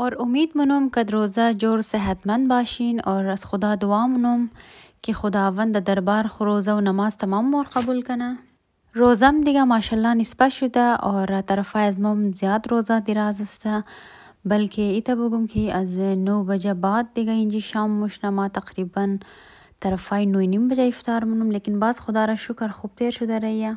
اور امید منوم که دروزه جور صحتمند باشین اور از خدا دعا منوم که خداوند د دربار خو روزه او نماز تمام مور قبول کنه. روزه م دیګه ماشاالله نصفه شده اور را طرفه از مم زیاد روزه دراز است بلکه ایته بګوم که از نو بجه بعد دیګه اینجی شام مشنه ما تقریبا طرفه نو نیم بجه افطار منوم لیکن باز خدا را شکر خوب تیر شده ریه.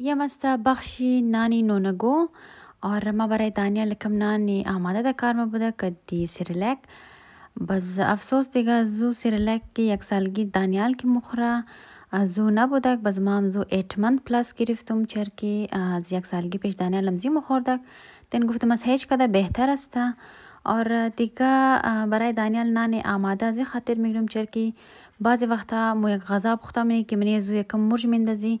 یم است بخشی نانی نونگو اور ما برای دانیا لکم نانی آماده ده کار ما بوده که دی سیرلک بس افسوس دیگه زو سیرلک که یک سالگی دانیال که مخره زو نبودک بس ما هم زو ایت منت پلس گرفتم چر که از یک سالگی پیش دانیال هم زی مخوردک دن گفتم از هیچ کده بهتر است اور دیگه برای دانیال نان آماده از خاطر میگرم چر که بعضی وقتا مو یک غذا پخته منی که منی زو یکم مرج میندازی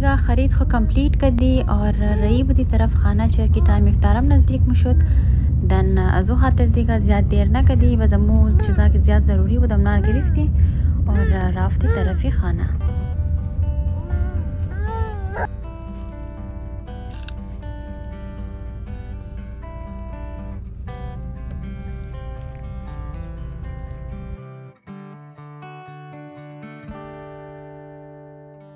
ګا خرید خو کمپلیټ کدی اور رئی بودی طرف خانه چر کی ټایم افطارم نزدیک مشد دن ازو خاطر دی ګا زیاد دیر نه کدی و زمو چیزا کی زیاد ضروری بودم نار گرفتی اور رافتی طرف خانه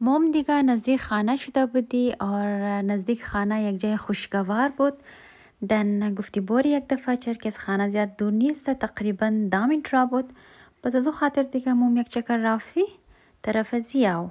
موم دیگه نزدیک خانه شده بودی اور نزدیک خانه یک جای خوشگوار بود دن گفتی بور یک دفعه چر که از خانه زیاد دور نیست تقریبا دا منت را بود پس از او خاطر دیگه موم یک چکر رافتی طرف زیاو